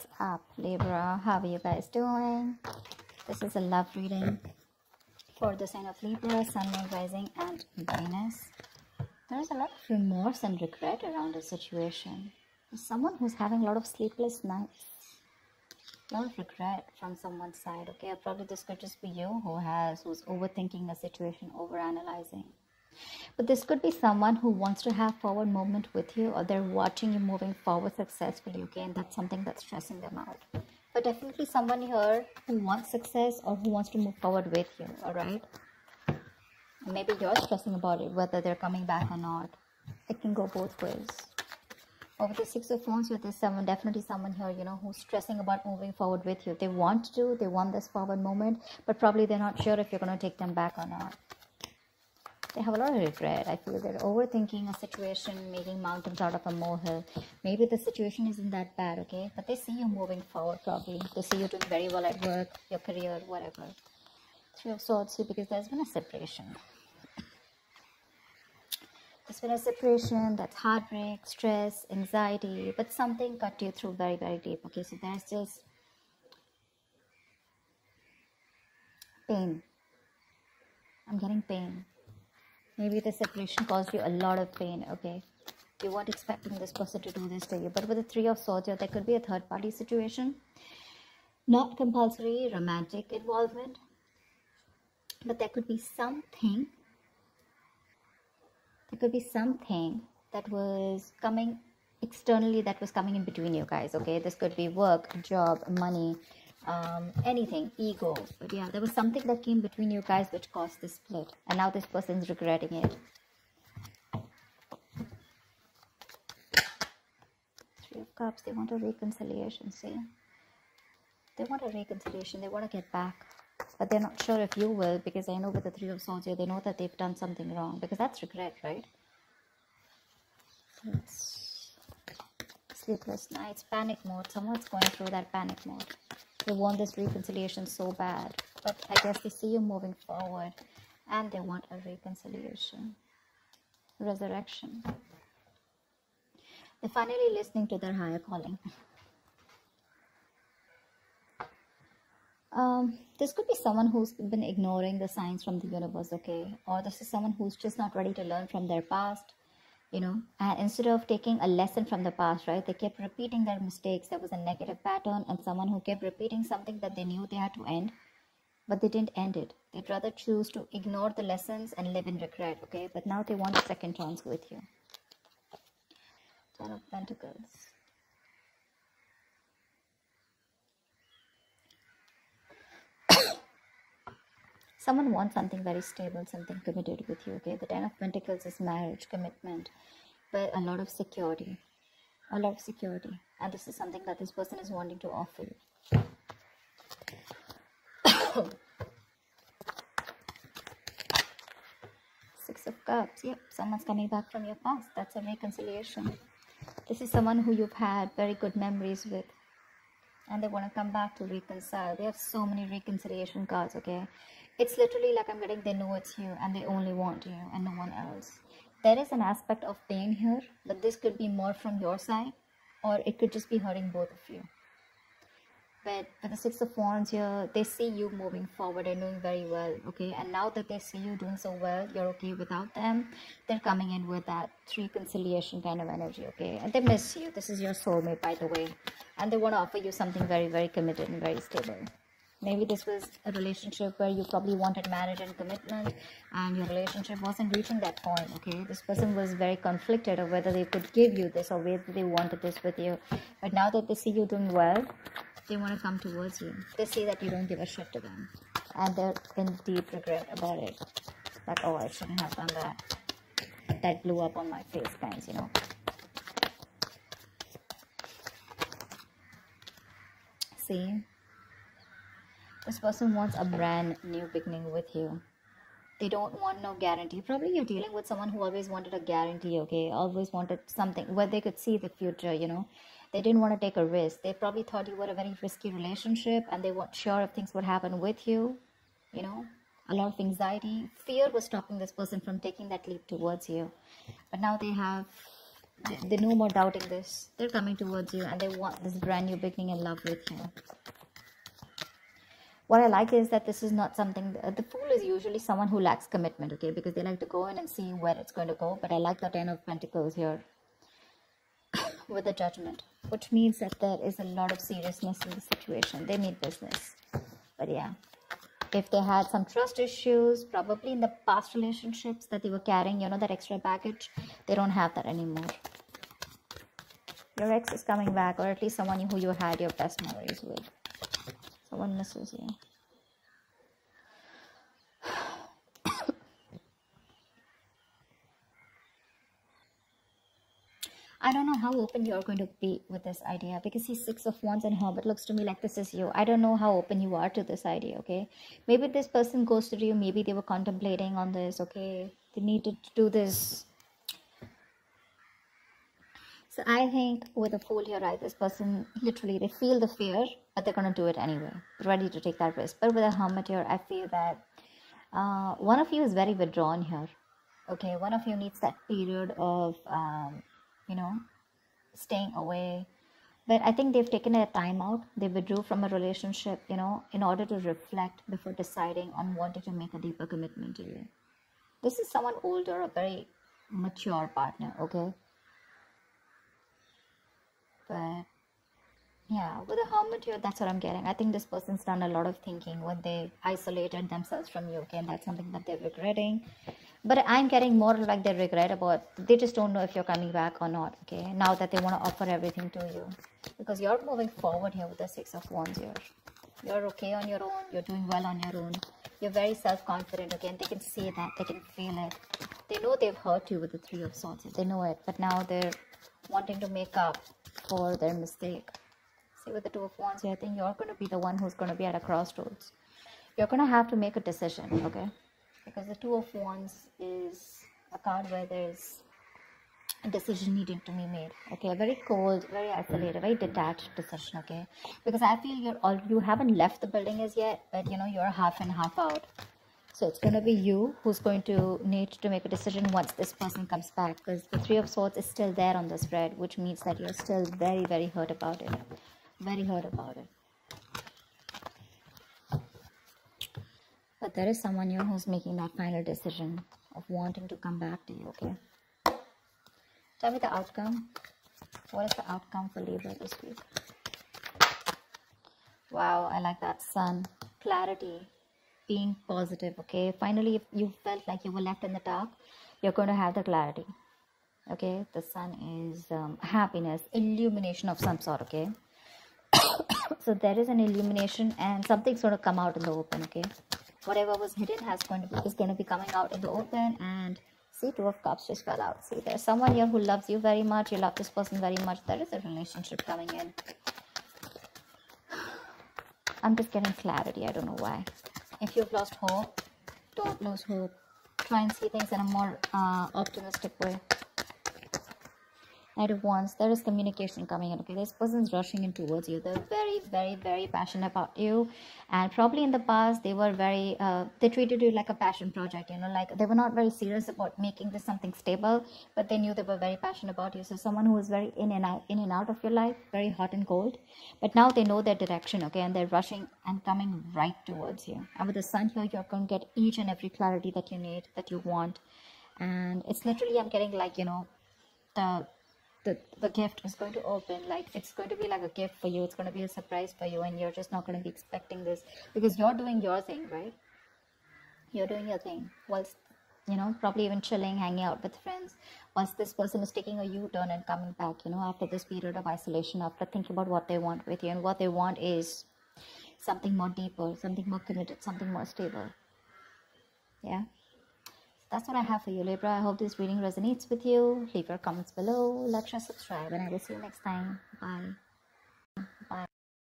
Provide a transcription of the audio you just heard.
What's up, Libra? How are you guys doing? This is a love reading for the sign of Libra, Sun, Moon, Rising, and Venus. There's a lot of remorse and regret around the situation. Someone who's having a lot of sleepless nights. A lot of regret from someone's side, okay? Probably this could just be you who has, who's overthinking a situation, overanalyzing. But this could be someone who wants to have forward movement with you or they're watching you moving forward successfully, okay? And that's something that's stressing them out. But definitely someone here who wants success or who wants to move forward with you, all right? Maybe you're stressing about it, whether they're coming back or not. It can go both ways. Over the Six of Wands, with this someone, definitely someone here, you know, who's stressing about moving forward with you. They want to, they want this forward moment, but probably they're not sure if you're going to take them back or not they have a lot of regret. I feel they're overthinking a situation, making mountains out of a molehill. Maybe the situation isn't that bad, okay? But they see you moving forward, probably. They see you doing very well at work, your career, whatever. Three of Swords because there's been a separation. There's been a separation, that's heartbreak, stress, anxiety, but something cut you through very, very deep, okay? So there's just pain. I'm getting pain maybe the separation caused you a lot of pain okay? You weren't expecting this person to do this to you. But with the three of swords here there could be a third party situation. Not compulsory romantic involvement. But there could be something there could be something that was coming externally that was coming in between you guys okay? This could be work job money um, anything, ego. But yeah, there was something that came between you guys which caused this split. And now this person's regretting it. Three of Cups, they want a reconciliation, see? They want a reconciliation, they want to get back. But they're not sure if you will because I know with the Three of Swords here, they know that they've done something wrong because that's regret, right? It's sleepless nights, panic mode. Someone's going through that panic mode. They want this reconciliation so bad. But I guess they see you moving forward and they want a reconciliation, resurrection. They're finally listening to their higher calling. Um, this could be someone who's been ignoring the signs from the universe, okay? Or this is someone who's just not ready to learn from their past you know and instead of taking a lesson from the past right they kept repeating their mistakes. There was a negative pattern and someone who kept repeating something that they knew they had to end but they didn't end it. They'd rather choose to ignore the lessons and live in regret okay? But now they want a second chance with you. Ten of pentacles someone wants something very stable something committed with you okay? The ten of pentacles is marriage commitment but a lot of security a lot of security. And this is something that this person is wanting to offer you. Six of cups yep someone's coming back from your past. That's a reconciliation. This is someone who you've had very good memories with and they want to come back to reconcile they have so many reconciliation cards okay it's literally like I'm getting they know it's you and they only want you and no one else. There is an aspect of pain here, but this could be more from your side or it could just be hurting both of you. But with the Six of Wands here, they see you moving forward and doing very well, okay? And now that they see you doing so well, you're okay without them, they're coming in with that three conciliation kind of energy, okay? And they miss you. This is your soulmate, by the way. And they want to offer you something very, very committed and very stable maybe this was a relationship where you probably wanted marriage and commitment and your relationship wasn't reaching that point okay this person was very conflicted of whether they could give you this or whether they wanted this with you but now that they see you doing well they want to come towards you they see that you don't give a shit to them and they're in deep regret about it like oh i shouldn't have done that that blew up on my face guys you know see this person wants a brand new beginning with you. They don't want no guarantee. Probably you're dealing with someone who always wanted a guarantee, okay? Always wanted something where they could see the future, you know? They didn't want to take a risk. They probably thought you were a very risky relationship and they weren't sure if things would happen with you, you know? A lot of anxiety. Fear was stopping this person from taking that leap towards you. But now they have they, they no more doubting this they're coming towards you and they want this brand new beginning in love with you what I like is that this is not something uh, the fool is usually someone who lacks commitment, okay, because they like to go in and see where it's going to go. But I like the Ten of Pentacles here with a Judgment, which means that there is a lot of seriousness in the situation. They need business, but yeah, if they had some trust issues, probably in the past relationships that they were carrying, you know, that extra baggage, they don't have that anymore. Your ex is coming back, or at least someone who you had your best memories with. Someone misses you. I don't know how open you're going to be with this idea because he's six of wands and hermit looks to me like this is you. I don't know how open you are to this idea, okay? Maybe this person goes to you, maybe they were contemplating on this, okay? They need to do this so I think with a fool here, right, this person literally they feel the fear, but they're gonna do it anyway, ready to take that risk. But with a hermit here, I feel that uh, one of you is very withdrawn here. Okay, one of you needs that period of um, you know staying away. But I think they've taken a time out. They withdrew from a relationship, you know, in order to reflect before deciding on wanting to make a deeper commitment to you. This is someone older, a very mature partner, okay? but yeah with a hermit here that's what i'm getting i think this person's done a lot of thinking when they isolated themselves from you okay and that's something that they're regretting but i'm getting more like they regret about they just don't know if you're coming back or not okay now that they want to offer everything to you because you're moving forward here with the six of wands here you're okay on your own you're doing well on your own you're very self-confident again they can see that they can feel it they know they've hurt you with the three of swords they know it but now they're wanting to make up for their mistake. See, with the Two of Wands here, I think you're going to be the one who's going to be at a crossroads. You're going to have to make a decision, okay? Because the Two of Wands is a card where there's a decision needing to be made okay very cold very isolated very detached decision okay because i feel you're all you haven't left the building as yet but you know you're half and half out so it's going to be you who's going to need to make a decision once this person comes back because the Three of Swords is still there on the spread, which means that you're still very, very hurt about it. Very hurt about it. But there is someone here who's making that final decision of wanting to come back to you, okay? Tell me the outcome. What is the outcome for Libra this week? Wow, I like that. Sun. Clarity being positive okay finally if you felt like you were left in the dark you're going to have the clarity okay the sun is um, happiness illumination of some sort okay so there is an illumination and something's going to come out in the open okay whatever was hidden has going to be, is going to be coming out in the open and see two of cups just fell out. See there's someone here who loves you very much you love this person very much there is a relationship coming in. I'm just getting clarity i don't know why. If you've lost hope don't lose hope. Try and see things in a more uh, optimistic way Knight of Wands, there is communication coming in. Okay, this person's rushing in towards you. They're very, very, very passionate about you, and probably in the past they were very, uh, they treated you like a passion project. You know, like they were not very serious about making this something stable, but they knew they were very passionate about you. So someone who was very in and out, in and out of your life, very hot and cold, but now they know their direction. Okay, and they're rushing and coming right towards you. And with the sun here, you're going to get each and every clarity that you need, that you want, and it's literally I'm getting like you know the the the gift is going to open like it's going to be like a gift for you. It's going to be a surprise for you and you're just not going to be expecting this because you're doing your thing right? You're doing your thing whilst you know probably even chilling hanging out with friends once this person is taking a u-turn and coming back you know after this period of isolation after thinking about what they want with you. And what they want is something more deeper something more committed something more stable. Yeah that's what I have for you, Libra. I hope this reading resonates with you. Leave your comments below, like, share, subscribe, and I will see you next time. Bye.